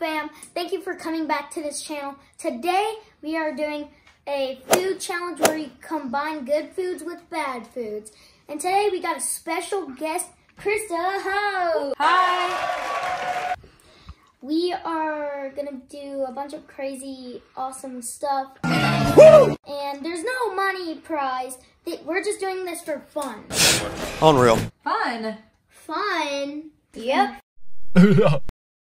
fam. Thank you for coming back to this channel. Today we are doing a food challenge where we combine good foods with bad foods. And today we got a special guest, Krista Ho. Hi. We are gonna do a bunch of crazy, awesome stuff. And there's no money prize. We're just doing this for fun. Unreal. Fun. Fun. Yep.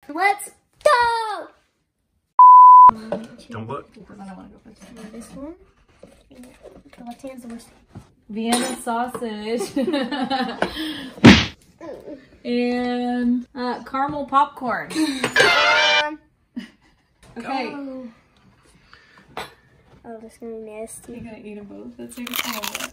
Let's go. Don't look. Because I don't want to go first. This one. Okay, left hand's the worst. Vienna sausage. and uh, caramel popcorn. Okay. oh. oh, this is gonna be nasty. You're gonna eat them both. That's your oh,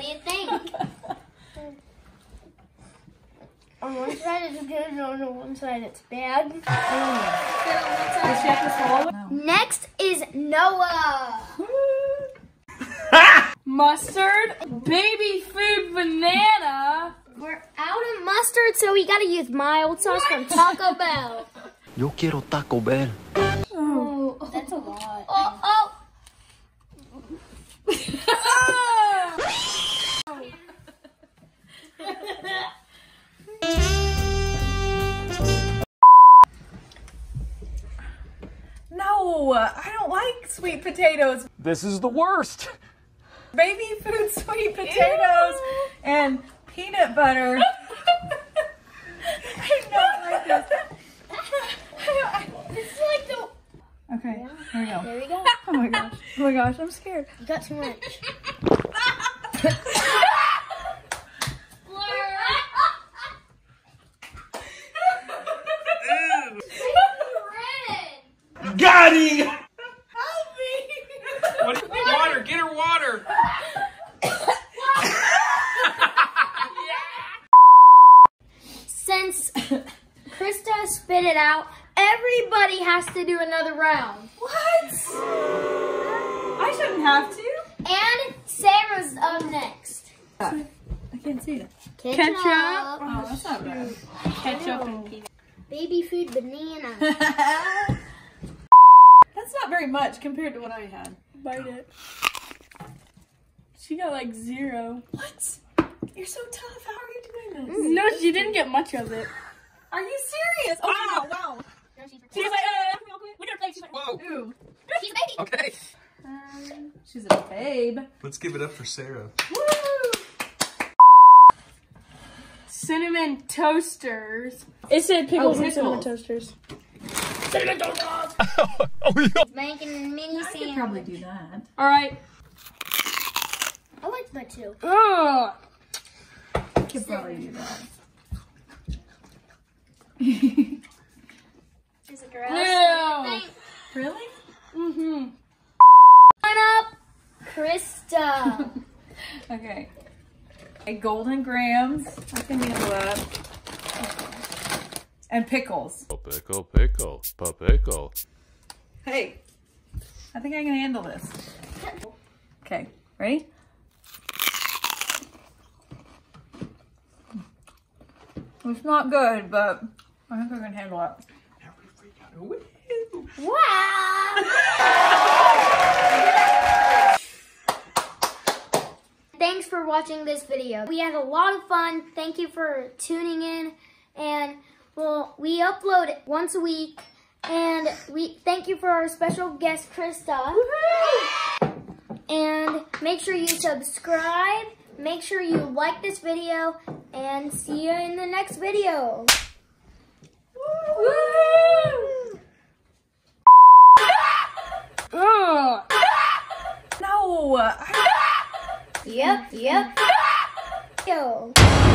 What do you think? on one side it's good, and on the one side it's bad. Does she have to swallow it? No. Next is Noah. Mustard, baby food banana. We're out of mustard, so we gotta use mild sauce from Taco Bell. Yo quiero Taco Bell. No, I don't like sweet potatoes. This is the worst. Baby food sweet potatoes and peanut butter. I don't like this. This is like the. Okay, here we go. There we go. Oh my gosh. Oh my gosh, I'm scared. You got too much. Got him! What, water, get her water. Since Krista spit it out, everybody has to do another round. What? I shouldn't have to. And Sarah's up next. I can't see it. Ketchup. Oh, that's not oh, bad. Ketchup and peanut. Baby food banana. That's not very much compared to what I had. Bite it. She got like zero. What? You're so tough. How are you doing this? Mm. No, she didn't get much of it. Are you serious? Oh, ah! wow. She's like, uh, we gotta play. She's like, Whoa. Ooh. She's a baby. Okay. Um, she's a babe. Let's give it up for Sarah. cinnamon toasters. It said pickles Oh, and cinnamon pickles. toasters. Making mini I could sandwich. probably do that. All right. I like that too. Ugh. I could probably do that. Is it gross? Ew. really? Mm-hmm. Line up, Krista. Okay. Okay, Golden Grahams. I can handle that. And pickles. Pickle, pickle, pickle. Hey, I think I can handle this. Okay, ready? It's not good, but I think I can handle it. wow. Thanks for watching this video. We had a lot of fun. Thank you for tuning in. And well, we upload it once a week. And we thank you for our special guest, Krista. And make sure you subscribe. Make sure you like this video. And see you in the next video. No, Yep, yep. Yo.